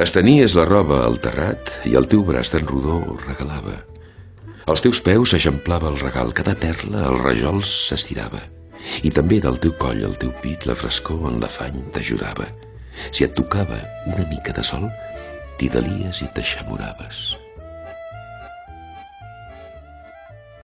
Estenies la roba al terrat i el teu braç tan rodó regalava. Als teus peus s'eixamplava el regal, cada perla el rajol s'estirava. I també del teu coll al teu pit la frescor en l'afany t'ajudava. Si et tocava una mica de sol, t'hi delies i t'aixamoraves.